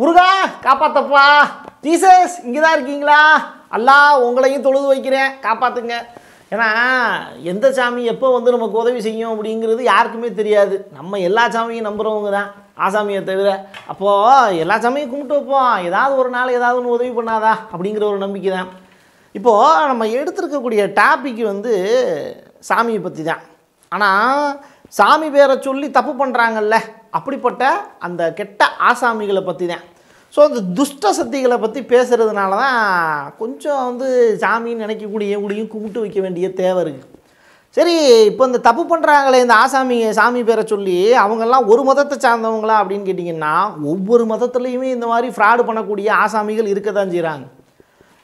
முருகா காப்பாத்தப்பா. Jesus இங்கே தான் இருக்கீங்களா? அல்லா உங்களையும் தொழுது வைக்கிறேன். காப்பாற்றுங்க ஏன்னா எந்த சாமி எப்போ வந்து நமக்கு உதவி செய்யும் அப்படிங்கிறது யாருக்குமே தெரியாது. நம்ம எல்லா சாமியும் நம்புகிறவங்க தான் ஆசாமியை தவிர. அப்போது எல்லா சாமியும் கும்பிட்டு வைப்போம். ஏதாவது ஒரு நாள் ஏதாவது ஒன்று உதவி பண்ணாதா? அப்படிங்கிற ஒரு நம்பிக்கை தான். இப்போது நம்ம எடுத்திருக்கக்கூடிய டாபிக் வந்து சாமியை பற்றி தான் ஆனால் சாமி பேரை சொல்லி தப்பு பண்ணுறாங்கல்ல அப்படிப்பட்ட அந்த கெட்ட ஆசாமிகளை பற்றி தான் ஸோ அந்த துஷ்ட சக்திகளை பற்றி பேசுகிறதுனால தான் கொஞ்சம் வந்து சாமின்னு நினைக்கக்கூடிய கூடயும் கும்பிட்டு வைக்க வேண்டிய தேவை இருக்குது சரி இப்போ இந்த தப்பு பண்ணுறாங்களே இந்த ஆசாமி சாமி பேரை சொல்லி அவங்கெல்லாம் ஒரு மதத்தை சார்ந்தவங்களா அப்படின்னு கேட்டிங்கன்னா ஒவ்வொரு மதத்துலேயுமே இந்த மாதிரி ஃப்ராடு பண்ணக்கூடிய ஆசாமிகள் இருக்க தான் செய்கிறாங்க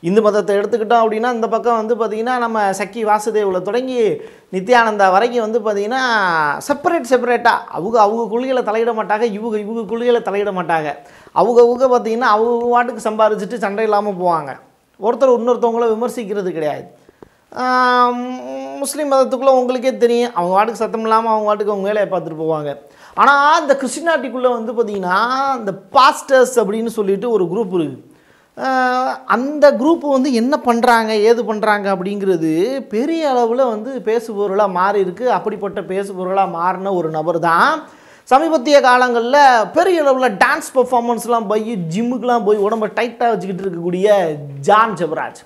இந்து மதத்தை எடுத்துக்கிட்டோம் அப்படின்னா இந்த பக்கம் வந்து பார்த்திங்கன்னா நம்ம சக்கி வாசுதேவில் தொடங்கி நித்யானந்தா வரைக்கும் வந்து பார்த்திங்கன்னா செப்பரேட் செப்பரேட்டாக அவங்க அவங்க கொள்கைகளை தலையிட மாட்டாங்க இவங்க இவங்க கொள்கைகளை தலையிட மாட்டாங்க. அவங்க அவங்க பார்த்திங்கன்னா அவங்க வாட்டுக்கு சம்பாரிச்சிட்டு சண்டை இல்லாமல் போவாங்க. ஒருத்தர் இன்னொருத்தவங்கள விமர்சிக்கிறது கிடையாது. முஸ்லீம் மதத்துக்குள்ளே உங்களுக்கே தெரியும். அவங்க வாட்டுக்கு சத்தம் இல்லாமல் அவங்க வாட்டுக்கு அவங்க வேலையை பார்த்துட்டு போவாங்க. ஆனால் இந்த கிறிஸ்டினாட்டிக்குள்ளே வந்து பார்த்திங்கன்னா இந்த பாஸ்டர்ஸ் அப்படின்னு சொல்லிட்டு ஒரு குரூப் இருக்குது அந்த குரூப் வந்து என்ன பண்ணுறாங்க ஏது பண்ணுறாங்க அப்படிங்கிறது பெரிய அளவில் வந்து பேசுபொருளாக மாறி இருக்கு. அப்படிப்பட்ட பேசுபவர்களாக மாறின ஒரு நபர் தான் சமீபத்திய காலங்களில் பெரிய அளவில் டான்ஸ் பெர்ஃபார்மன்ஸ்லாம் போய் ஜிம்முக்கெலாம் போய் உடம்ப டைட்டாக வச்சுக்கிட்டு இருக்கக்கூடிய ஜான் ஜெபராஜ்.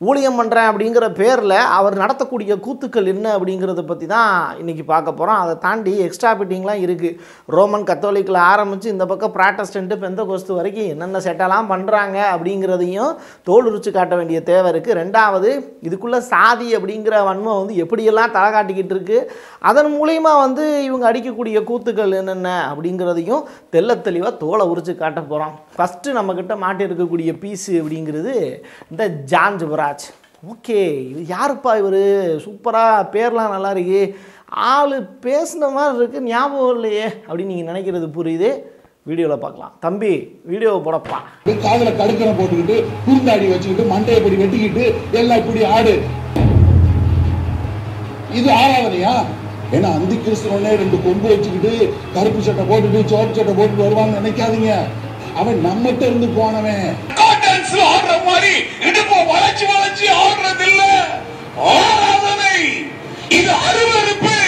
ஊழியம் பண்ணுறேன் அப்படிங்கிற பேரில் அவர் நடத்தக்கூடிய கூத்துக்கள் என்ன அப்படிங்கிறத பற்றி தான் இன்றைக்கி பார்க்க போகிறோம் அதை தாண்டி எக்ஸ்ட்ரா பிட்டிங்லாம் இருக்குது ரோமன் கத்தோலிக்கில் ஆரம்பித்து இந்த பக்கம் ப்ராட்டஸ்டண்ட்டு பெந்த கொஸ்து வரைக்கும் என்னென்ன செட்டெல்லாம் பண்ணுறாங்க அப்படிங்கிறதையும் தோல் உரிச்சு காட்ட வேண்டிய தேவை இருக்குது ரெண்டாவது இதுக்குள்ளே சாதி அப்படிங்கிற வன்மம் வந்து எப்படியெல்லாம் தலை காட்டிக்கிட்டு இருக்குது அதன் மூலிமா வந்து இவங்க அடிக்கக்கூடிய கூத்துக்கள் என்னென்ன அப்படிங்கிறதையும் தெல்ல தெளிவாக தோலை உரிச்சு காட்ட போகிறோம் ஃபஸ்ட்டு நம்மக்கிட்ட மாட்டி இருக்கக்கூடிய பீஸு அப்படிங்கிறது இந்த ஜான் ஜுவராஜ் ஓகே இது யாருப்பா இவர்? சூப்பராக பேர்லாம் நல்லா இருக்கு. ஆள் பேசின மாதிரி இருக்கு ஞாபகம் இல்லையே அப்படின்னு நீங்கள் நினைக்கிறது புரியுது. வீடியோவில் பார்க்கலாம். தம்பி வீடியோவை போடப்பா. காதுல கடுக்கனை போட்டுக்கிட்டு குறுந்தாடி வச்சுக்கிட்டு மண்டையை இப்படி வெட்டிக்கிட்டு எல்லாம் இப்படி ஆடு. இது ஆராதனையா ஏன்னா அந்தி கிறிஸ்தவனே ரெண்டு கொம்பு வச்சுக்கிட்டு கருப்பு சட்டை போட்டுட்டு சோப்பு சட்டை போட்டுட்டு வருவான்னு நினைக்காதீங்க. அவன் நம்மகிட்ட இருந்து போனவன். காட்டன்ஸ்ல ஆடுற மாதிரி இடுப்ப வளைச்சு வளைச்சு ஆடுறது இல்ல ஆராதனை இது அருவறுப்பு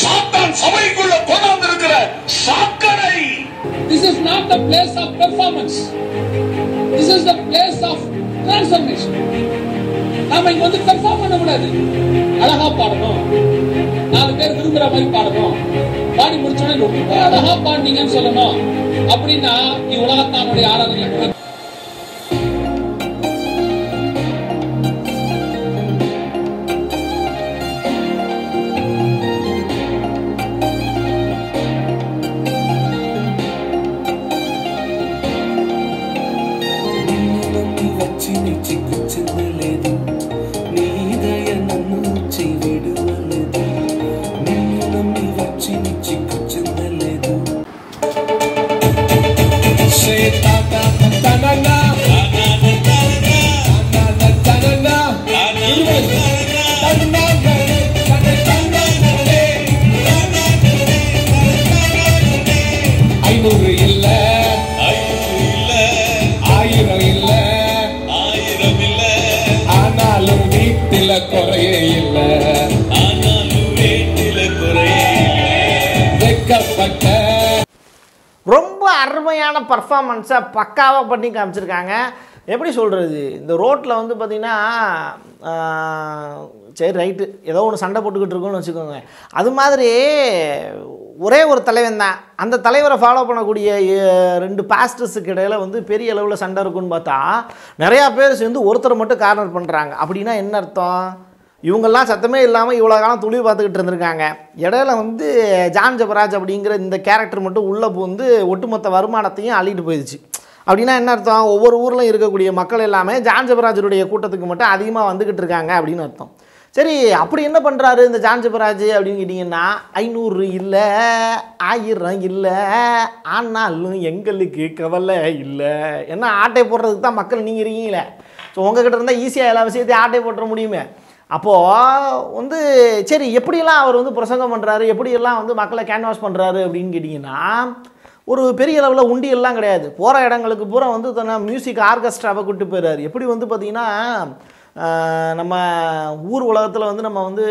சாத்தான் சபைக்குள்ள கொண்டாந்து இருக்கிற சாக்கடை. This is not the place of performance. This is the place of transformation. நாம இங்க வந்து பெர்ஃபார்ம் பண்ண கூடாது. அழகா பாடணும். நாலு பேர் விரும்புற மாதிரி பாடணும். பாடி முடிச்சோடனே ரொம்ப அழகா பாடினீங்கன்னு சொல்லணும். அப்படின்னா இது உலகத்தானுடைய ஆராதனை ரொம்ப அருமையான பர்ஃபார்மன்ஸை பக்காவாக பண்ணி காமிச்சிருக்காங்க. எப்படி சொல்கிறது இந்த ரோட்டில் வந்து பார்த்திங்கன்னா சரி ரைட்டு ஏதோ ஒன்று சண்டை போட்டுக்கிட்டு இருக்கோம்னு வச்சுக்கோங்க. அது மாதிரி ஒரே ஒரு தலைவன் தான். அந்த தலைவரை ஃபாலோ பண்ணக்கூடிய ரெண்டு பாஸ்டர்ஸுக்கு இடையில வந்து பெரிய அளவில் சண்டை இருக்குன்னு பார்த்தா நிறையா பேர் சேர்ந்து ஒருத்தரை மட்டும் கார்னர் பண்ணுறாங்க அப்படின்னா என்ன அர்த்தம்? இவங்கெல்லாம் சத்தமே இல்லாமல் இவ்வளோ காலம் துளி பார்த்துக்கிட்டு இருந்திருக்காங்க. இடையில வந்து ஜான் ஜபராஜ் அப்படிங்கிற இந்த கேரக்டர் மட்டும் உள்ளே பூந்து ஒட்டுமொத்த வருமானத்தையும் அள்ளிட்டு போயிடுச்சு. அப்படின்னா என்ன அர்த்தம்? ஒவ்வொரு ஊரில் இருக்கக்கூடிய மக்கள் எல்லாமே ஜான் ஜபராஜருடைய கூட்டத்துக்கு மட்டும் அதிகமாக வந்துக்கிட்டு இருக்காங்க அப்படின்னு அர்த்தம். சரி அப்படி என்ன பண்ணுறாரு இந்த ஜான் ஜபராஜ் அப்படின்னு கேட்டிங்கன்னா ஐநூறு இல்லை ஆயிரம் இல்லை ஆனாலும் எங்களுக்கு கவலை இல்லை. ஏன்னா ஆட்டை போடுறதுக்கு தான் மக்கள் நீங்கள் இருக்கீங்களே. ஸோ உங்ககிட்ட இருந்தால் ஈஸியாக எல்லா விஷயத்தையும் ஆட்டை போட்டுற முடியுமே. அப்போது வந்து சரி எப்படியெல்லாம் அவர் வந்து பிரசங்கம் பண்ணுறாரு எப்படியெல்லாம் வந்து மக்களை கேன்வாஸ் பண்ணுறாரு அப்படின்னு கேட்டிங்கன்னா ஒரு பெரிய அளவில் உண்டியெல்லாம் கிடையாது. போகிற இடங்களுக்கு பூரா வந்து தன்னை மியூசிக் ஆர்கெஸ்ட்ராவை கூட்டு போயிடுறாரு. எப்படி வந்து பார்த்திங்கன்னா நம்ம ஊர் உலகத்தில் வந்து நம்ம வந்து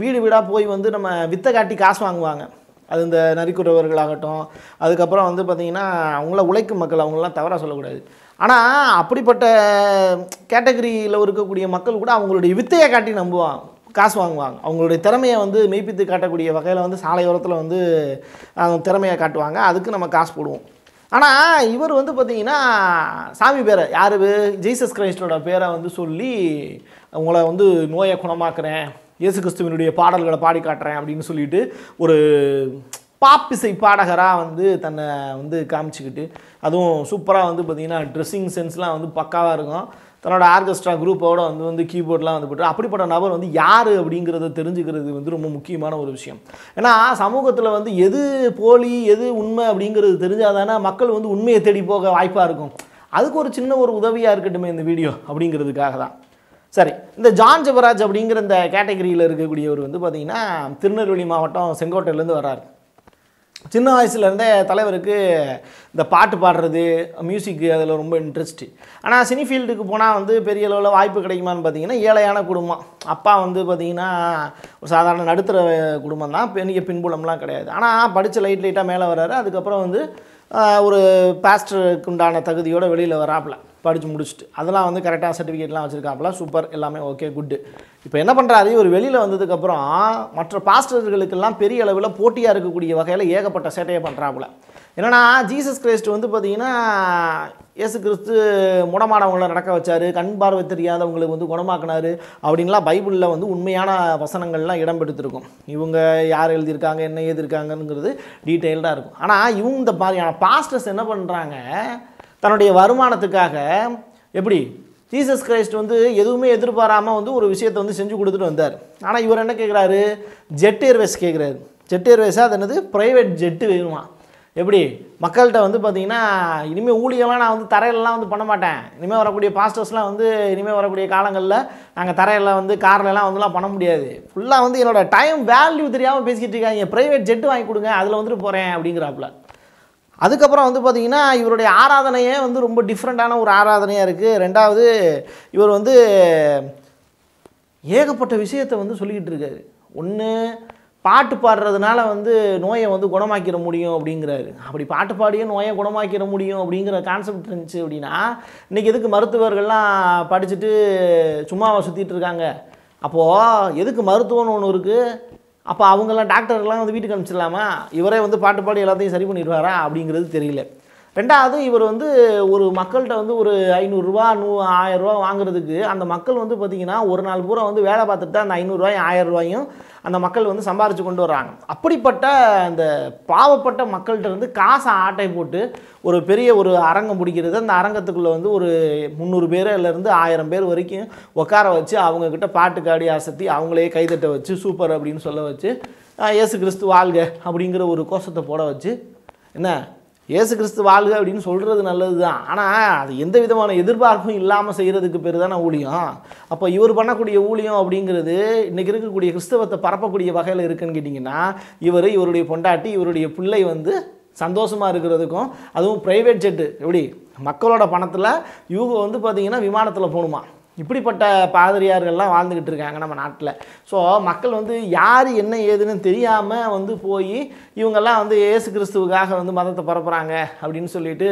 வீடு வீடாக போய் வந்து நம்ம வித்தை காட்டி காசு வாங்குவாங்க. அது இந்த நரிக்குறவர்களாகட்டும் அதுக்கப்புறம் வந்து பார்த்திங்கன்னா அவங்கள உழைக்கும் மக்கள் அவங்களாம் தவறாக சொல்லக்கூடாது. ஆனால் அப்படிப்பட்ட கேட்டகரியில் இருக்கக்கூடிய மக்கள் கூட அவங்களுடைய வித்தையை காட்டி நம்புவாங்க காசு வாங்குவாங்க. அவங்களுடைய திறமையை வந்து மெய்ப்பித்து காட்டக்கூடிய வகையில் வந்து சாலையோரத்தில் வந்து அவங்க திறமையை காட்டுவாங்க. அதுக்கு நம்ம காசு போடுவோம். ஆனால் இவர் வந்து பார்த்திங்கன்னா சாமி பேரை யார்? ஜீசஸ் கிரைஸ்டோட பேரை வந்து சொல்லி உங்களை வந்து நோயை குணமாக்குறேன் இயேசு கிறிஸ்துவனுடைய பாடல்களை பாடி காட்டுறேன் அப்படின்னு சொல்லிட்டு ஒரு பாப்பிசை பாடகராக வந்து தன்னை வந்து காமிச்சிக்கிட்டு அதுவும் சூப்பராக வந்து பார்த்திங்கன்னா ட்ரெஸ்ஸிங் சென்ஸ்லாம் வந்து பக்காவாக இருக்கும். தன்னோட ஆர்கெஸ்ட்ரா குரூப்போட வந்து வந்து கீபோர்ட்லாம் வந்து போட்டு அப்படிப்பட்ட நபர் வந்து யார் அப்படிங்கிறத தெரிஞ்சுக்கிறது வந்து ரொம்ப முக்கியமான ஒரு விஷயம். ஏன்னா சமூகத்தில் வந்து எது போலி எது உண்மை அப்படிங்கிறது தெரிஞ்சாதானே மக்கள் வந்து உண்மையை தேடி போக வாய்ப்பாக இருக்கும். அதுக்கு ஒரு சின்ன ஒரு உதவியாக இருக்கட்டுமே இந்த வீடியோ அப்படிங்கிறதுக்காக தான். சரி இந்த ஜான் ஜபராஜ் அப்படிங்கிற இந்த கேட்டகரியில் இருக்கக்கூடியவர் வந்து பார்த்திங்கன்னா திருநெல்வேலி மாவட்டம் செங்கோட்டையிலேருந்து வர்றாரு. சின்ன வயசுலேருந்தே தலைவருக்கு இந்த பாட்டு பாடுறது மியூசிக்கு அதில் ரொம்ப இன்ட்ரெஸ்ட்டு ஆனால் சினி ஃபீல்டுக்கு போனால் வந்து பெரிய அளவில் வாய்ப்பு கிடைக்குமான்னு பார்த்தீங்கன்னா ஏழையான குடும்பம். அப்பா வந்து பார்த்திங்கன்னா ஒரு சாதாரண நடுத்தர குடும்பம் தான். பெரிய பின்புலம்லாம் கிடையாது. ஆனால் படித்த லைட் லைட்டாக மேலே வர்றாரு. அதுக்கப்புறம் வந்து ஒரு பாஸ்டருக்கு உண்டான தகுதியோடு வெளியில் வராப்பில். படித்து முடிச்சுட்டு அதெல்லாம் வந்து கரெக்டாக சர்டிஃபிகேட்லாம் வச்சுருக்காப்பெல்லாம் சூப்பர் எல்லாமே ஓகே குட்டு இப்போ என்ன பண்ணுறாரு இவர் வெளியில் வந்ததுக்கப்புறம் மற்ற பாஸ்டர்களுக்கெல்லாம் பெரிய அளவில் போட்டியாக இருக்கக்கூடிய வகையில் ஏகப்பட்ட சேட்டையை பண்ணுறாப்புல என்னென்னா ஜீசஸ் கிரைஸ்ட் வந்து பார்த்திங்கன்னா இயேசு கிறிஸ்து முடமானவங்களை நடக்க வச்சார் கண் பார்வை தெரியாதவங்களுக்கு வந்து குணமாக்குனாரு அப்படின்லாம் பைபிளில் வந்து உண்மையான வசனங்கள்லாம் இடம்பெடுத்திருக்கும் இவங்க யார் எழுதியிருக்காங்க என்ன எழுதியிருக்காங்கங்கிறது டீட்டெயில்டாக இருக்கும். ஆனால் இவங்க இந்த மாதிரியான பாஸ்டர்ஸ் என்ன பண்ணுறாங்க தன்னுடைய வருமானத்துக்காக எப்படி? ஜீசஸ் கிரைஸ்ட் வந்து எதுவுமே எதிர்பாராமல் வந்து ஒரு விஷயத்தை வந்து செஞ்சு கொடுத்துட்டு வந்தார். ஆனால் இவர் என்ன கேட்குறாரு ஜெட் ஏர்வேஸ் கேட்குறாரு ஜெட் ஏர்வேஸாக அது என்னது? ப்ரைவேட் ஜெட்டு வேணுமா? எப்படி? மக்கள்கிட்ட வந்து பார்த்தீங்கன்னா இனிமேல் ஊழியெல்லாம் நான் வந்து தரையிலலாம் வந்து பண்ண மாட்டேன். இனிமேல் வரக்கூடிய பாஸ்டர்ஸ்லாம் வந்து இனிமேல் வரக்கூடிய காலங்களில் நாங்கள் தரையில் வந்து கார்லலாம் வந்துலாம் பண்ண முடியாது. ஃபுல்லாக வந்து என்னோடய டைம் வேல்யூ தெரியாமல் பேசிக்கிட்டு இருக்காங்க ப்ரைவேட் ஜெட்டு வாங்கி கொடுங்க அதில் வந்துட்டு போகிறேன் அப்படிங்கிறாப்புல. அதுக்கப்புறம் வந்து பார்த்திங்கன்னா இவருடைய ஆராதனையே வந்து ரொம்ப டிஃப்ரெண்ட்டான ஒரு ஆராதனையாக இருக்குது ரெண்டாவது இவர் வந்து ஏகப்பட்ட விஷயத்தை வந்து சொல்லிக்கிட்டு இருக்காரு. ஒன்று பாட்டு பாடுறதுனால வந்து நோயை வந்து குணமாக்கிட முடியும் அப்படிங்கிறாரு. அப்படி பாட்டு பாடியே நோயை குணமாக்கிட முடியும் அப்படிங்கிற கான்செப்ட் இருந்துச்சு அப்படின்னா இன்றைக்கி எதுக்கு மருத்துவர்கள்லாம் படிச்சுட்டு சும்மாவை சுற்றிட்டு இருக்காங்க? அப்போது எதுக்கு மருத்துவம்னு ஒன்று இருக்குது அப்போ அவங்கெல்லாம் டாக்டர்லாம் வந்து வீட்டுக்கு அனுப்பிச்சிடலாமா? இவரே வந்து பாட்டு பாடி எல்லாத்தையும் சரி பண்ணிடுவாரா? அப்படிங்கிறது தெரியல. ரெண்டாவது இவர் வந்து ஒரு மக்கள்கிட்ட வந்து ஒரு ஐநூறுரூவா நூ ஆயிரரூவா வாங்குறதுக்கு அந்த மக்கள் வந்து பார்த்திங்கன்னா ஒரு நாள் பூரா வந்து வேலை பார்த்துட்டு தான் அந்த ஐநூறுரூவாயும் ஆயிரம் அந்த மக்கள் வந்து சம்பாரித்து கொண்டு வர்றாங்க. அப்படிப்பட்ட அந்த பாவப்பட்ட மக்கள்கிட்ட இருந்து காசை ஆட்டை போட்டு ஒரு பெரிய ஒரு அரங்கம் பிடிக்கிறது. அந்த அரங்கத்துக்குள்ளே வந்து ஒரு முந்நூறு பேர்லேருந்து ஆயிரம் பேர் வரைக்கும் உட்கார வச்சு அவங்கக்கிட்ட பாட்டு காடி அசத்தி அவங்களே கைதட்ட வச்சு சூப்பர் அப்படின்னு சொல்ல வச்சு ஏசு இயேசு கிறிஸ்து வாழ்க அப்படிங்கிற ஒரு கோஷத்தை போட வச்சு என்ன இயேசு கிறிஸ்து வாழ்க அப்படின்னு சொல்கிறது நல்லது தான் ஆனால் அது எந்த விதமான எதிர்பார்ப்பும் இல்லாமல் செய்கிறதுக்கு பேர் தானே ஊழியம். அப்போ இவர் பண்ணக்கூடிய ஊழியம் அப்படிங்கிறது இன்றைக்கி இருக்கக்கூடிய கிறிஸ்தவத்தை பரப்பக்கூடிய வகையில் இருக்குன்னு கேட்டிங்கன்னா இவர் இவருடைய பொண்டாட்டி இவருடைய பிள்ளை வந்து சந்தோஷமாக இருக்கிறதுக்கும் அதுவும் ப்ரைவேட் ஜெட்டு எப்படி? மக்களோட பணத்தில் இவங்க வந்து பார்த்திங்கன்னா விமானத்தில் போகணுமா இப்படிப்பட்ட பாதிரியார்கள்லாம் வாழ்ந்துக்கிட்டு இருக்காங்க நம்ம நாட்டில். ஸோ மக்கள் வந்து யார் என்ன ஏதுன்னு தெரியாமல் வந்து போய் இவங்கெல்லாம் வந்து ஏசு கிறிஸ்துவுக்காக வந்து மதத்தை பரப்புகிறாங்க அப்படின்னு சொல்லிட்டு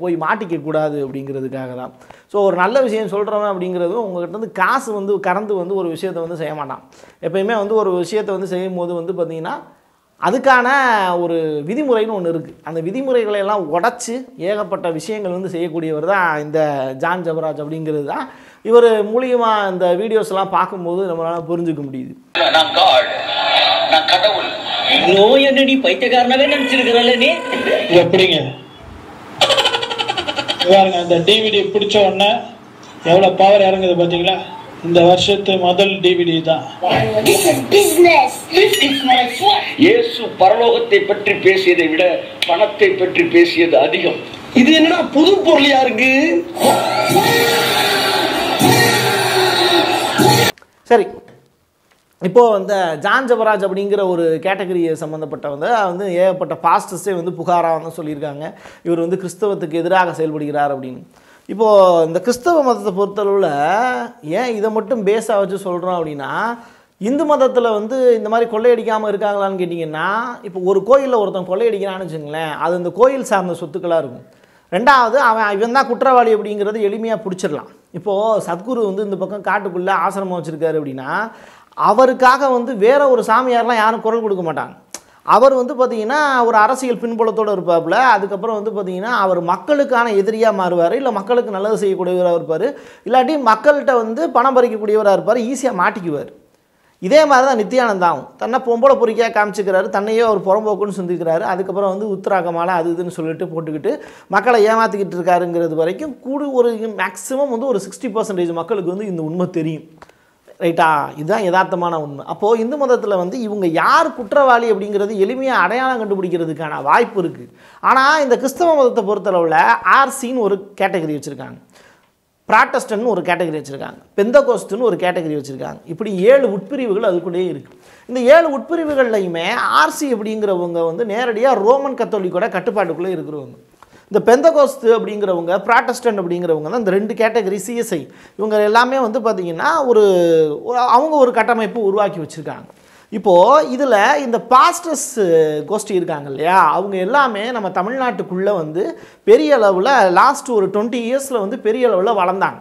போய் மாட்டிக்க கூடாது அப்படிங்கிறதுக்காக தான். ஸோ ஒரு நல்ல விஷயம் சொல்கிறவன் அப்படிங்கிறதும் உங்கள்கிட்ட வந்து காசு வந்து கறந்து வந்து ஒரு விஷயத்தை வந்து செய்ய மாட்டான். எப்பயுமே வந்து ஒரு விஷயத்தை வந்து செய்யும் போது வந்து பார்த்திங்கன்னா அதுக்கான ஒரு விதிமுறைன்னு ஒன்று இருக்குது அந்த விதிமுறைகளை எல்லாம் உடச்சி ஏகப்பட்ட விஷயங்கள் வந்து செய்யக்கூடியவர் தான் இந்த ஜான் ஜபராஜ் அப்படிங்கிறது தான். இவர் மூலியமாக இந்த வீடியோஸ்லாம் பார்க்கும்போது நம்மளால் புரிஞ்சுக்க முடியுது. நான் காட் நான் கடவுள். நோய் என்னடி பைத்தியக்காரனவே நினைச்சிருக்கிறல்ல நீ எப்படிங்க பாருங்க அந்த டிவிடி பிடிச்ச உடனே எவ்வளவு பவர் இறங்குது பாத்தீங்களா? இந்த வருஷத்து முதல் டிவிடி தான். இயேசு பரலோகத்தை பற்றி பேசியதை விட பணத்தை பற்றி பேசியது அதிகம். இது என்னடா புது பொருளியா இருக்கு? சரி. இப்போது இந்த ஜான் ஜபராஜ் அப்படிங்கிற ஒரு கேட்டகரியை சம்மந்தப்பட்டவங்க வந்து ஏகப்பட்ட பாஸ்டர்ஸே வந்து புகாராக வந்து சொல்லியிருக்காங்க. இவர் வந்து கிறிஸ்தவத்துக்கு எதிராக செயல்படுகிறார் அப்படின்னு. இப்போது இந்த கிறிஸ்தவ மதத்தை பொறுத்தளவில் ஏன் இதை மட்டும் பேஸாக வச்சு சொல்கிறோம் அப்படின்னா இந்து மதத்தில் வந்து இந்த மாதிரி கொள்ளையடிக்காமல் இருக்காங்களான்னு கேட்டிங்கன்னா இப்போ ஒரு கோயிலில் ஒருத்தன் கொள்ளையடிக்கிறான்னு வச்சுங்களேன் அது இந்த கோயில் சார்ந்த சொத்துக்களாக இருக்கும். ரெண்டாவது அவன் இவன் தான் குற்றவாளி அப்படிங்கிறது எளிமையாக பிடிச்சிடலாம். இப்போது சத்குரு வந்து இந்த பக்கம் காட்டுக்குள்ளே ஆசிரமம் வச்சுருக்காரு அப்படின்னா அவருக்காக வந்து வேற ஒரு சாமியார்லாம் யாரும் குரல் கொடுக்க மாட்டாங்க. அவர் வந்து பார்த்திங்கன்னா ஒரு அரசியல் பின்புலத்தோடு இருப்பாப்புல. அதுக்கப்புறம் வந்து பார்த்திங்கன்னா அவர் மக்களுக்கான எதிரியாக மாறுவார். இல்லை மக்களுக்கு நல்லது செய்யக்கூடியவராக இருப்பார். இல்லாட்டி மக்கள்கிட்ட வந்து பணம் பறிக்கக்கூடியவராக இருப்பார். ஈஸியாக மாட்டிக்குவார். இதே மாதிரி தான் நித்யானந்தாவும். தன்னை பொம்பளை பொறிக்கையாக காமிச்சிக்கிறாரு. தன்னையே அவர் புறம்போக்குன்னு சிந்திக்கிறாரு. அதுக்கப்புறம் வந்து உத்தராகமால அது இதுன்னு சொல்லிட்டு போட்டுக்கிட்டு மக்களை ஏமாற்றிக்கிட்டு இருக்காருங்கிறது வரைக்கும் கூடு ஒரு மேக்ஸிமம் வந்து ஒரு சிக்ஸ்டி பர்சன்டேஜ் மக்களுக்கு வந்து இந்த உண்மை தெரியும். ரைட்டா? இதுதான் யதார்த்தமான உண்மை. அப்போது இந்து மதத்தில் வந்து இவங்க யார் குற்றவாளி அப்படிங்கிறது எளிமையாக அடையாளம் கண்டுபிடிக்கிறதுக்கான வாய்ப்பு இருக்குது ஆனால் இந்த கிறிஸ்தவ மதத்தை பொறுத்தளவில் ஆர்சின்னு ஒரு கேட்டகரி வச்சுருக்காங்க. ப்ராட்டஸ்டன்னு ஒரு கேட்டகரி வச்சுருக்காங்க. பெந்தகோஸ்ட்னு ஒரு கேட்டகரி வச்சுருக்காங்க. இப்படி ஏழு உட்பிரிவுகள் அதுக்குள்ளேயே இருக்குது இந்த ஏழு உட்பிரிவுகள்லையுமே ஆர்சி அப்படிங்கிறவங்க வந்து நேரடியாக ரோமன் கத்தோலிக்கோட கட்டுப்பாட்டுக்குள்ளே இருக்கிறவங்க. இந்த பெந்தகோஸ்து அப்படிங்கிறவங்க ப்ராட்டஸ்டன்ட் அப்படிங்கிறவங்க தான் இந்த ரெண்டு கேட்டகரி சிஎஸ்ஐ இவங்க எல்லாமே வந்து பார்த்திங்கன்னா ஒரு அவங்க ஒரு கட்டமைப்பு உருவாக்கி வச்சுருக்காங்க. இப்போது இதில் இந்த பாஸ்டர்ஸ் கோஷ்டி இருக்காங்க இல்லையா? அவங்க எல்லாமே நம்ம தமிழ்நாட்டுக்குள்ளே வந்து பெரிய அளவில் லாஸ்ட் ஒரு டுவெண்ட்டி இயர்ஸில் வந்து பெரிய அளவில் வளர்ந்தாங்க.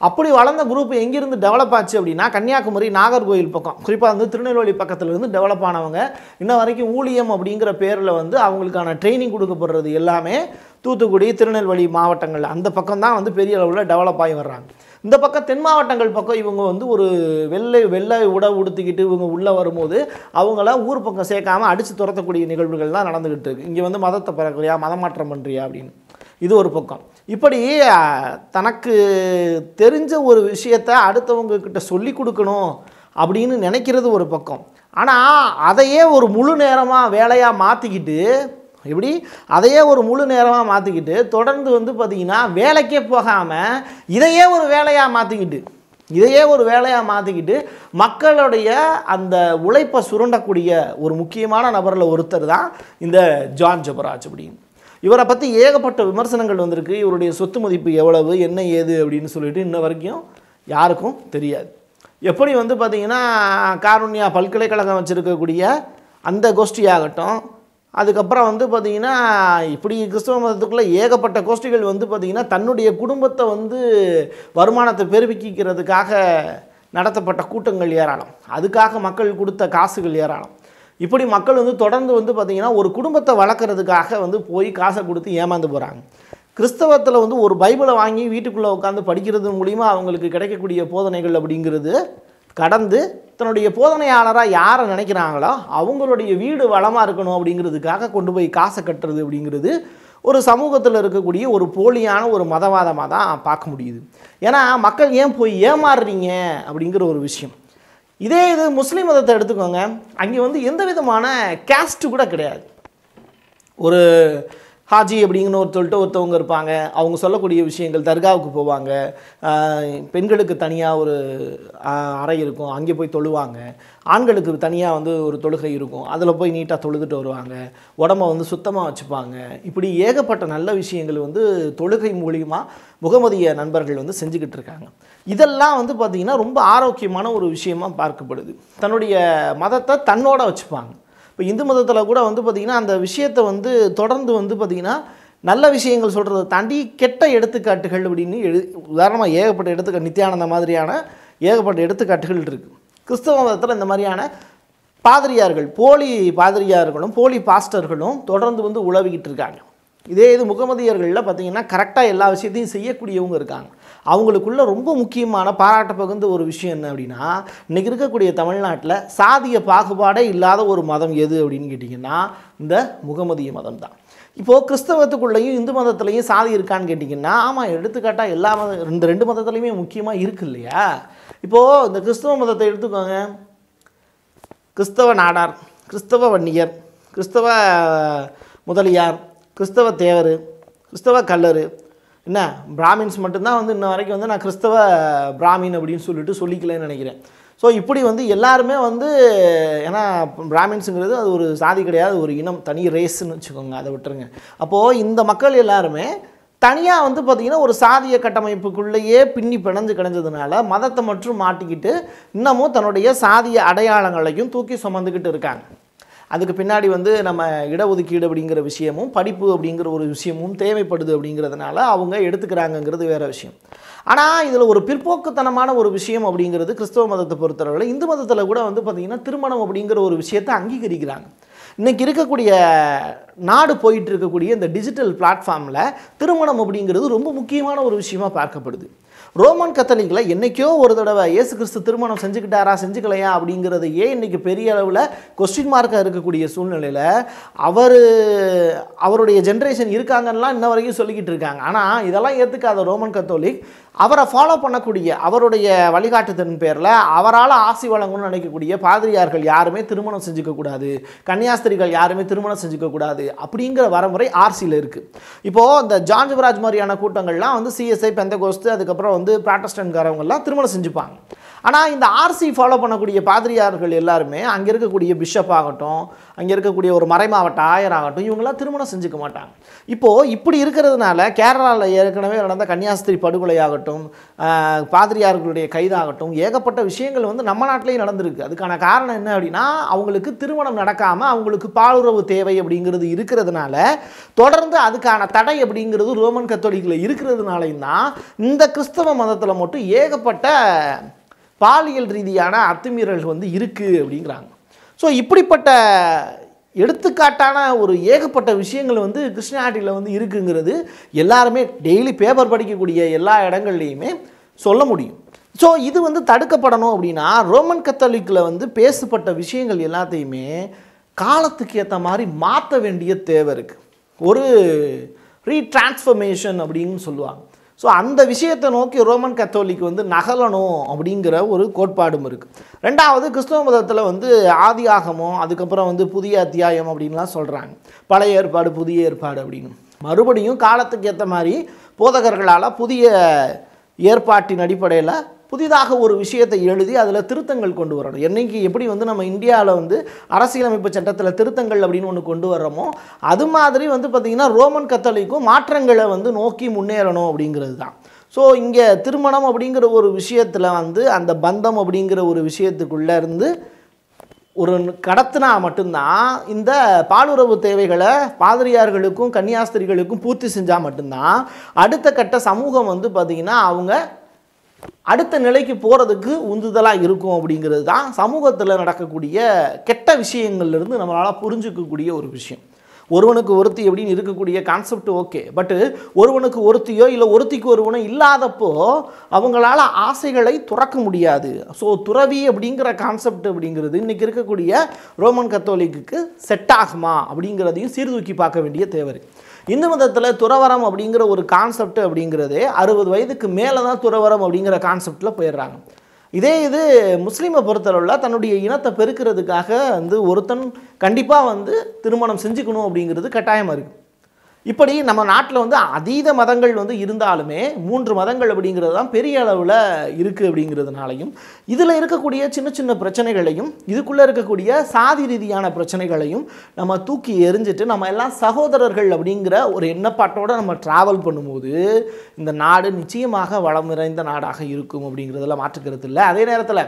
அப்படி வளர்ந்த குரூப் எங்கேருந்து டெவலப் ஆச்சு அப்படின்னா கன்னியாகுமரி நாகர்கோவில் பக்கம். குறிப்பாக வந்து திருநெல்வேலி பக்கத்துலேருந்து டெவலப் ஆனவங்க இன்ன வரைக்கும் ஊழியம் அப்படிங்கிற பேரில் வந்து அவங்களுக்கான ட்ரைனிங் கொடுக்கப்படுறது எல்லாமே தூத்துக்குடி திருநெல்வேலி மாவட்டங்கள் அந்த பக்கம் தான் வந்து பெரிய அளவில் டெவலப் ஆகி வர்றாங்க. இந்த பக்கம் தென் மாவட்டங்கள் பக்கம் இவங்க வந்து ஒரு வெள்ளை வெள்ளை உடை உடுத்திக்கிட்டு இவங்க உள்ளே வரும்போது அவங்கள ஊர் பக்கம் சேர்க்காம அடித்து துரத்தக்கூடிய நிகழ்வுகள் தான் நடந்துக்கிட்டு இருக்குது இங்கே வந்து மதத்தை பிறக்கிறியா மதமாற்றம் பண்ணுறியா அப்படின்னு. இது ஒரு பக்கம். இப்படி தனக்கு தெரிஞ்ச ஒரு விஷயத்த அடுத்தவங்க கிட்ட சொல்லி கொடுக்கணும் அப்படின்னு நினைக்கிறது ஒரு பக்கம். ஆனால் அதையே ஒரு முழு நேரமாக வேலையாக மாற்றிக்கிட்டு எப்படி? அதையே ஒரு முழு நேரமாக மாற்றிக்கிட்டு தொடர்ந்து வந்து பார்த்திங்கன்னா வேலைக்கே போகாமல் இதையே ஒரு வேலையாக மாற்றிக்கிட்டு இதையே ஒரு வேலையாக மாற்றிக்கிட்டு மக்களுடைய அந்த உழைப்பை சுரண்டக்கூடிய ஒரு முக்கியமான நபரில் ஒருத்தர் தான் இந்த ஜான் ஜபராஜ் அப்படின்னு. இவரை பற்றி ஏகப்பட்ட விமர்சனங்கள் வந்திருக்கு. இவருடைய சொத்து மதிப்பு எவ்வளவு என்ன ஏது அப்படின்னு சொல்லிட்டு இன்ன வரைக்கும் யாருக்கும் தெரியாது. எப்படி வந்து பார்த்திங்கன்னா காருண்யா பல்கலைக்கழகம் வச்சுருக்கக்கூடிய அந்த கோஷ்டியாகட்டும் அதுக்கப்புறம் வந்து பார்த்திங்கன்னா இப்படி கிறிஸ்தவ மதத்துக்குள்ளே ஏகப்பட்ட கோஷ்டிகள் வந்து பார்த்திங்கன்னா தன்னுடைய குடும்பத்தை வந்து வருமானத்தை பெருவிக்கிறதுக்காக நடத்தப்பட்ட கூட்டங்கள் ஏராளம். அதுக்காக மக்கள் கொடுத்த காசுகள் ஏராளம். இப்படி மக்கள் வந்து தொடர்ந்து வந்து பார்த்திங்கன்னா ஒரு குடும்பத்தை வளர்க்குறதுக்காக வந்து போய் காசை கொடுத்து ஏமாந்து போகிறாங்க கிறிஸ்தவத்தில் வந்து ஒரு பைபிளை வாங்கி வீட்டுக்குள்ளே உட்காந்து படிக்கிறது மூலிமா அவங்களுக்கு கிடைக்கக்கூடிய போதனைகள் அப்படிங்கிறது கடந்து தன்னுடைய போதனையாளராக யாரை நினைக்கிறாங்களோ அவங்களுடைய வீடு வளமாக இருக்கணும் அப்படிங்கிறதுக்காக கொண்டு போய் காசை கட்டுறது அப்படிங்கிறது ஒரு சமூகத்தில் இருக்கக்கூடிய ஒரு போலியான ஒரு மதவாதமாக தான் பார்க்க முடியுது. ஏன்னா மக்கள் ஏன் போய் ஏமாறுறீங்க அப்படிங்கிற ஒரு விஷயம். இதே இது முஸ்லீம் மதத்தை எடுத்துக்கோங்க. அங்கே வந்து எந்த விதமான கேஸ்ட்டு கூட கிடையாது. ஒரு ஹாஜி அப்படிங்கன்னு ஒரு சொல்லிட்டு ஒருத்தவங்க இருப்பாங்க. அவங்க சொல்லக்கூடிய விஷயங்கள் தர்காவுக்கு போவாங்க. பெண்களுக்கு தனியாக ஒரு அறை இருக்கும். அங்கே போய் தொழுவாங்க. ஆண்களுக்கு தனியாக வந்து ஒரு தொழுகை இருக்கும். அதில் போய் நீட்டாக தொழுதுட்டு வருவாங்க. உடம்ப வந்து சுத்தமாக வச்சுப்பாங்க. இப்படி ஏகப்பட்ட நல்ல விஷயங்கள் வந்து தொழுகை மூலியமாக முகமதிய நண்பர்கள் வந்து செஞ்சுக்கிட்டு இருக்காங்க. இதெல்லாம் வந்து பார்த்திங்கன்னா ரொம்ப ஆரோக்கியமான ஒரு விஷயமா பார்க்கப்படுது. தன்னுடைய மதத்தை தன்னோட வச்சுப்பாங்க. இப்போ இந்து மதத்தில் கூட வந்து பார்த்திங்கன்னா அந்த விஷயத்தை வந்து தொடர்ந்து வந்து பார்த்திங்கன்னா நல்ல விஷயங்கள் சொல்கிறத தாண்டி கெட்ட எடுத்துக்காட்டுகள் அப்படின்னு எழு உதாரணமாக ஏகப்பட்ட எடுத்துக்கா நித்யானந்த மாதிரியான ஏகப்பட்ட எடுத்துக்காட்டுகள் இருக்குது கிறிஸ்தவ மதத்தில் இந்த மாதிரியான பாதிரியார்கள் போலி பாதிரியார்களும் போலி பாஸ்டர்களும் தொடர்ந்து வந்து உழவிக்கிட்டு இருக்காங்க. இதே இது முகமதியர்களில் பார்த்தீங்கன்னா கரெக்டாக எல்லா விஷயத்தையும் செய்யக்கூடியவங்க இருக்காங்க. அவங்களுக்குள்ள ரொம்ப முக்கியமான பாராட்ட பகுந்த ஒரு விஷயம் என்ன அப்படின்னா இன்றைக்கி இருக்கக்கூடிய தமிழ்நாட்டில் சாதிய பாகுபாடே இல்லாத ஒரு மதம் எது அப்படின்னு கேட்டிங்கன்னா இந்த முகமதிய மதம் தான் இப்போது கிறிஸ்தவத்துக்குள்ளேயும் இந்து மதத்துலேயும் சாதி இருக்கான்னு கேட்டிங்கன்னா ஆமாம் எடுத்துக்காட்டாக எல்லா மத ரெண்டு ரெண்டு மதத்துலையுமே முக்கியமாக இருக்கு இல்லையா? இப்போது இந்த கிறிஸ்தவ மதத்தை எடுத்துக்கோங்க. கிறிஸ்தவ நாடார் கிறிஸ்தவ வன்னியர் கிறிஸ்தவ முதலியார் கிறிஸ்தவ தேவர் கிறிஸ்தவ கல்லர். என்ன? பிராமின்ஸ் மட்டும்தான் வந்து இன்ன வரைக்கும் வந்து நான் கிறிஸ்தவ பிராமின் அப்படின்னு சொல்லிட்டு சொல்லிக்கலன்னு நினைக்கிறேன். ஸோ இப்படி வந்து எல்லாருமே வந்து ஏன்னா பிராமின்ஸுங்கிறது அது ஒரு சாதி கிடையாது ஒரு இனம் தனி ரேஸ்ன்னு வச்சுக்கோங்க அதை விட்டுருங்க. அப்போது இந்த மக்கள் எல்லாருமே தனியாக வந்து பார்த்திங்கன்னா ஒரு சாதிய கட்டமைப்புக்குள்ளேயே பின்னி பிணைஞ்சு கிடஞ்சதுனால மதத்தை மட்டும் மாட்டிக்கிட்டு இன்னமும் தன்னுடைய சாதிய அடையாளங்களையும் தூக்கி சுமந்துக்கிட்டு இருக்காங்க. அதுக்கு பின்னாடி வந்து நம்ம இடஒதுக்கீடு அப்படிங்கிற விஷயமும் படிப்பு அப்படிங்கிற ஒரு விஷயமும் தேவைப்படுது அப்படிங்கிறதுனால அவங்க எடுத்துக்கிறாங்கங்கிறது வேறு விஷயம். ஆனால் இதில் ஒரு பிற்போக்குத்தனமான ஒரு விஷயம் அப்படிங்கிறது கிறிஸ்தவ மதத்தை பொறுத்தளவில் இந்து மதத்தில் கூட வந்து பார்த்திங்கன்னா திருமணம் அப்படிங்கிற ஒரு விஷயத்தை அங்கீகரிக்கிறாங்க. இன்றைக்கி இருக்கக்கூடிய நாடு போயிட்டு இருக்கக்கூடிய இந்த டிஜிட்டல் பிளாட்ஃபார்மில் திருமணம் அப்படிங்கிறது ரொம்ப முக்கியமான ஒரு விஷயமாக பார்க்கப்படுது. ரோமன் கத்தலிக்கில் என்றைக்கோ ஒரு தடவை இயேசு கிறிஸ்து திருமணம் செஞ்சுக்கிட்டாரா செஞ்சுக்கலையா அப்படிங்கிறதையே இன்றைக்கி பெரிய அளவில் கொஸ்டின் மார்க்காக இருக்கக்கூடிய சூழ்நிலையில் அவர் அவருடைய ஜென்ரேஷன் இருக்காங்கலாம் இன்ன வரைக்கும் சொல்லிக்கிட்டு இருக்காங்க. ஆனால் இதெல்லாம் ஏற்றுக்காத ரோமன் கத்தோலிக் அவரை ஃபாலோ பண்ணக்கூடிய அவருடைய வழிகாட்டுத்தின் பேரில் அவரால் ஆசி வழங்கணும்னு நினைக்கக்கூடிய பாதிரியார்கள் யாருமே திருமணம் செஞ்சுக்கக்கூடாது கன்னியாஸ்திரிகள் யாருமே திருமணம் செஞ்சுக்கக்கூடாது அப்படிங்கிற வரமுறை ஆர்சியில் இருக்குது இப்போது இந்த ஜான்ஜவராஜ் மாதிரியான கூட்டங்கள்லாம் வந்து சிஎஸ்ஐ பெந்தகோஸ்து அதுக்கப்புறம் வந்து ப்ராட்டஸ்டன்ட்காரவங்கெல்லாம் திருமணம் செஞ்சுப்பாங்க. ஆனால் இந்த ஆர்சி ஃபாலோ பண்ணக்கூடிய பாதிரியார்கள் எல்லாருமே அங்கே இருக்கக்கூடிய பிஷப் ஆகட்டும் அங்கே இருக்கக்கூடிய ஒரு மறைமாவட்ட ஆயர் ஆகட்டும் இவங்களாம் திருமணம் செஞ்சுக்க மாட்டாங்க. இப்போது இப்படி இருக்கிறதுனால கேரளாவில் ஏற்கனவே நடந்த கன்னியாஸ்திரி படுகொலை ஆகட்டும் பாதிரியார்களுடைய கைதாகட்டும் ஏகப்பட்ட விஷயங்கள் வந்து நம்ம நாட்டிலேயும் நடந்திருக்கு. அதுக்கான காரணம் என்ன அப்படின்னா அவங்களுக்கு திருமணம் நடக்காமல் அவங்களுக்கு பாலுறவு தேவை அப்படிங்கிறது இருக்கிறதுனால தொடர்ந்து அதுக்கான தடை அப்படிங்கிறது ரோமன் கத்தோலிக்கில் இருக்கிறதுனாலையும் தான் இந்த கிறிஸ்தவ மதத்தில் மட்டும் ஏகப்பட்ட பாலியல் ரீதியான அத்துமீறல் வந்து இருக்குது அப்படிங்கிறாங்க. ஸோ இப்படிப்பட்ட எடுத்துக்காட்டான ஒரு ஏகப்பட்ட விஷயங்கள் வந்து கிருஷ்ணாட்டியில் வந்து இருக்குங்கிறது எல்லாருமே டெய்லி பேப்பர் படிக்கக்கூடிய எல்லா இடங்கள்லையுமே சொல்ல முடியும். ஸோ இது வந்து தடுக்கப்படணும் அப்படின்னா ரோமன் கத்தோலிக்கில் வந்து பேசப்பட்ட விஷயங்கள் எல்லாத்தையுமே காலத்துக்கு ஏற்ற மாதிரி மாற்ற வேண்டிய தேவை இருக்குது ஒரு ரீட்ரான்ஸ்ஃபர்மேஷன் அப்படின்னு சொல்லுவாங்க. ஸோ அந்த விஷயத்தை நோக்கி ரோமன் கத்தோலிக் வந்து நகலணும் அப்படிங்கிற ஒரு கோட்பாடும் இருக்குது ரெண்டாவது கிறிஸ்தவ மதத்தில் வந்து ஆதி ஆகமும் அதுக்கப்புறம் வந்து புதிய அத்தியாயம் அப்படின்லாம் சொல்கிறாங்க பழைய ஏற்பாடு புதிய ஏற்பாடு அப்படின்னு. மறுபடியும் காலத்துக்கு ஏற்ற மாதிரி போதகர்களால் புதிய ஏற்பாட்டின் அடிப்படையில் புதிதாக ஒரு விஷயத்தை எழுதி அதில் திருத்தங்கள் கொண்டு வரணும். என்னைக்கு எப்படி வந்து நம்ம இந்தியாவில் வந்து அரசியலமைப்பு சட்டத்தில் திருத்தங்கள் அப்படின்னு ஒன்று கொண்டு வர்றோமோ அது மாதிரி வந்து பார்த்திங்கன்னா ரோமன் கத்தோலிக்கும் மாற்றங்களை வந்து நோக்கி முன்னேறணும் அப்படிங்கிறது தான் ஸோ இங்கே திருமணம் அப்படிங்கிற ஒரு விஷயத்தில் வந்து அந்த பந்தம் அப்படிங்கிற ஒரு விஷயத்துக்குள்ளே இருந்து ஒரு கடத்தினா மட்டும்தான் இந்த பாலுறவு தேவைகளை பாதிரியார்களுக்கும் கன்னியாஸ்திரிகளுக்கும் பூர்த்தி செஞ்சால் மட்டும்தான் அடுத்த கட்ட சமூகம் வந்து பார்த்திங்கன்னா அவங்க அடுத்த நிலைக்கு போகிறதுக்கு உந்துதலாக இருக்கும் அப்படிங்கிறது தான் சமூகத்தில் நடக்கக்கூடிய கெட்ட விஷயங்கள்லேருந்து நம்மளால் புரிஞ்சுக்கக்கூடிய ஒரு விஷயம். ஒருவனுக்கு ஒருத்தி அப்படின்னு இருக்கக்கூடிய கான்செப்ட் ஓகே பட்டு ஒருவனுக்கு ஒருத்தியோ இல்லை ஒருத்திக்கு ஒருவனோ இல்லாதப்போ அவங்களால ஆசைகளை துறக்க முடியாது. ஸோ துறவி அப்படிங்கிற கான்செப்ட் அப்படிங்கிறது இன்றைக்கி இருக்கக்கூடிய ரோமன் கத்தோலிக்கு செட் ஆகுமா அப்படிங்கிறதையும் சீர்தூக்கி பார்க்க வேண்டிய தேவை இந்து மதத்தில் துறவரம் அப்படிங்கிற ஒரு கான்செப்ட் அப்படிங்கிறதே அறுபது வயதுக்கு மேலே தான் துறவரம் அப்படிங்கிற கான்செப்டில் போயிடுறாங்க. இதே இது முஸ்லீமை பொறுத்தளவில் தன்னுடைய இனத்தை பெருக்கிறதுக்காக வந்து ஒருத்தன் கண்டிப்பாக வந்து திருமணம் செஞ்சுக்கணும் அப்படிங்கிறது கட்டாயமாக இருக்குது இப்படி நம்ம நாட்டில் வந்து அதீத மதங்கள் வந்து இருந்தாலுமே மூன்று மதங்கள் அப்படிங்கிறது தான் பெரிய அளவில் இருக்குது அப்படிங்கிறதுனாலையும் இதில் இருக்கக்கூடிய சின்ன சின்ன பிரச்சனைகளையும் இதுக்குள்ளே இருக்கக்கூடிய சாதி ரீதியான பிரச்சனைகளையும் நம்ம தூக்கி எரிஞ்சிட்டு நம்ம எல்லாம் சகோதரர்கள் அப்படிங்கிற ஒரு எண்ணப்பாட்டோடு நம்ம ட்ராவல் பண்ணும்போது இந்த நாடு நிச்சயமாக வளம் நிறைந்த நாடாக இருக்கும் அப்படிங்கிறதுல மாற்றுக்கிறது இல்லை. அதே நேரத்தில்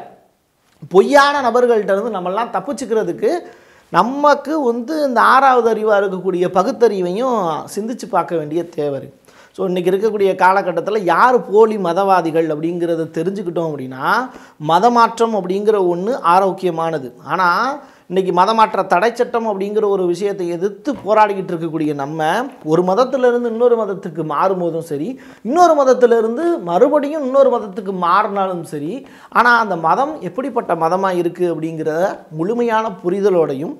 பொய்யான நபர்கள்ட்ட இருந்து நம்மெல்லாம் தப்பிச்சுக்கிறதுக்கு நமக்கு வந்து இந்த ஆறாவது அறிவாக இருக்கக்கூடிய பகுத்தறிவையும் சிந்திச்சு பார்க்க வேண்டிய தேவை ஸோ இன்றைக்கி இருக்கக்கூடிய காலகட்டத்தில் யார் போலி மதவாதிகள் அப்படிங்கிறத தெரிஞ்சுக்கிட்டோம் அப்படின்னா மதமாற்றம் அப்படிங்கிற ஒன்று ஆரோக்கியமானது. ஆனால் இன்றைக்கி மதமாற்ற தடை சட்டம் அப்படிங்கிற ஒரு விஷயத்தை எதிர்த்து போராடிக்கிட்டு இருக்கக்கூடிய நம்ம ஒரு மதத்திலிருந்து இன்னொரு மதத்துக்கு மாறும்போதும் சரி இன்னொரு மதத்திலிருந்து மறுபடியும் இன்னொரு மதத்துக்கு மாறினாலும் சரி ஆனால் அந்த மதம் எப்படிப்பட்ட மதமாக இருக்குது அப்படிங்கிற முழுமையான புரிதலோடையும்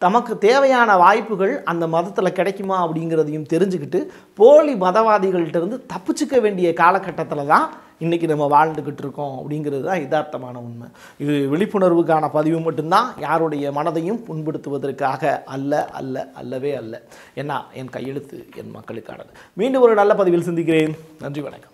தமக்கு தேவையான வாய்ப்புகள் அந்த மதத்தில் கிடைக்குமா அப்படிங்கிறதையும் தெரிஞ்சுக்கிட்டு போலி மதவாதிகள்கிட்ட இருந்து தப்பிச்சுக்க வேண்டிய காலகட்டத்தில் தான் இன்றைக்கி நம்ம வாழ்ந்துக்கிட்டு இருக்கோம் அப்படிங்கிறது தான் யதார்த்தமான உண்மை. இது விழிப்புணர்வுக்கான பதிவு மட்டும்தான் யாருடைய மனதையும் புண்படுத்துவதற்காக அல்ல அல்ல அல்லவே அல்ல. ஏன்னா என் கையெழுத்து என் மக்களுக்கானது. மீண்டும் ஒரு நல்ல பதிவில் சிந்திக்கிறேன். நன்றி வணக்கம்.